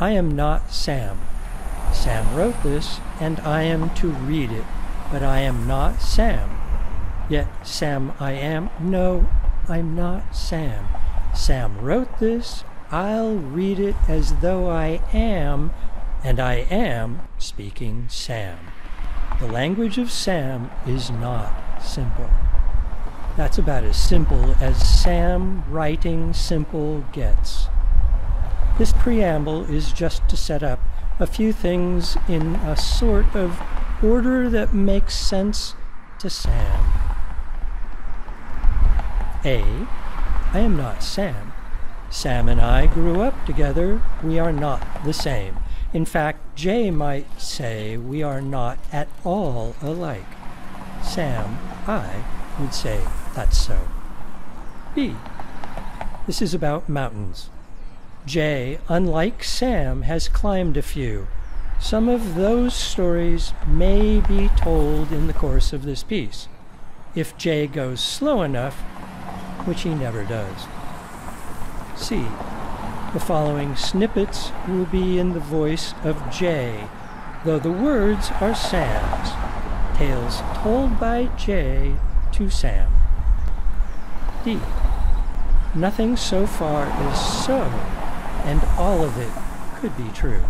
I am not Sam. Sam wrote this, and I am to read it, but I am not Sam. Yet Sam I am. No, I'm not Sam. Sam wrote this, I'll read it as though I am, and I am speaking Sam. The language of Sam is not simple. That's about as simple as Sam writing simple gets. This preamble is just to set up a few things in a sort of order that makes sense to Sam. A. I am not Sam. Sam and I grew up together. We are not the same. In fact, Jay might say we are not at all alike. Sam, I, would say that's so. B. This is about mountains. Jay, unlike Sam, has climbed a few. Some of those stories may be told in the course of this piece, if Jay goes slow enough, which he never does. C. The following snippets will be in the voice of Jay, though the words are Sam's. Tales told by Jay to Sam. D. Nothing so far is so, and all of it could be true.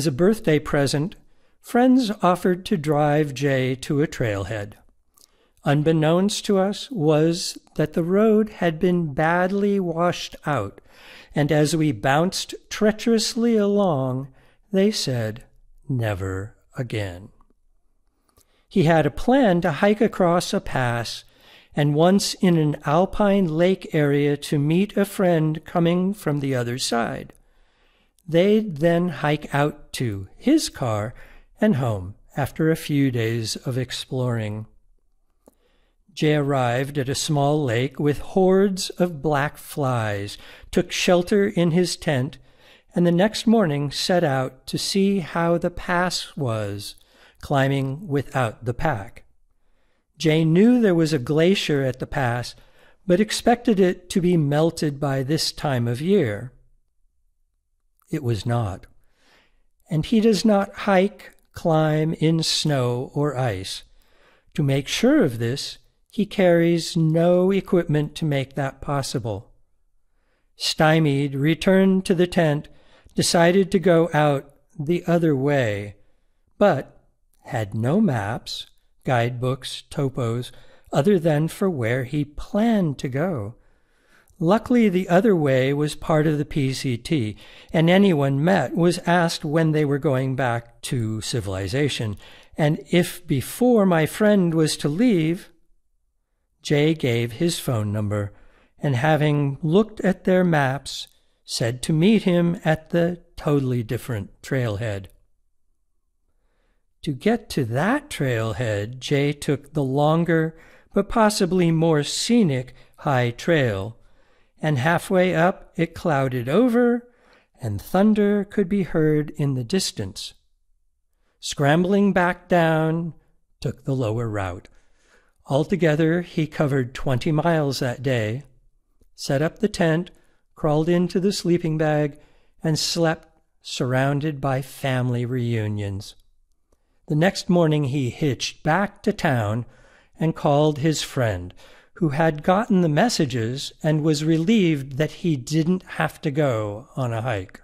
As a birthday present, friends offered to drive Jay to a trailhead. Unbeknownst to us was that the road had been badly washed out, and as we bounced treacherously along, they said, Never again. He had a plan to hike across a pass and once in an alpine lake area to meet a friend coming from the other side. They'd then hike out to his car and home after a few days of exploring. Jay arrived at a small lake with hordes of black flies, took shelter in his tent, and the next morning set out to see how the pass was, climbing without the pack. Jay knew there was a glacier at the pass, but expected it to be melted by this time of year. It was not. And he does not hike, climb in snow or ice. To make sure of this, he carries no equipment to make that possible. Stymied returned to the tent, decided to go out the other way, but had no maps, guidebooks, topos, other than for where he planned to go. Luckily, the other way was part of the PCT, and anyone met was asked when they were going back to civilization. And if before my friend was to leave, Jay gave his phone number, and having looked at their maps, said to meet him at the totally different trailhead. To get to that trailhead, Jay took the longer, but possibly more scenic, high trail, and halfway up it clouded over, and thunder could be heard in the distance. Scrambling back down, took the lower route. Altogether, he covered 20 miles that day, set up the tent, crawled into the sleeping bag, and slept surrounded by family reunions. The next morning he hitched back to town and called his friend, who had gotten the messages and was relieved that he didn't have to go on a hike.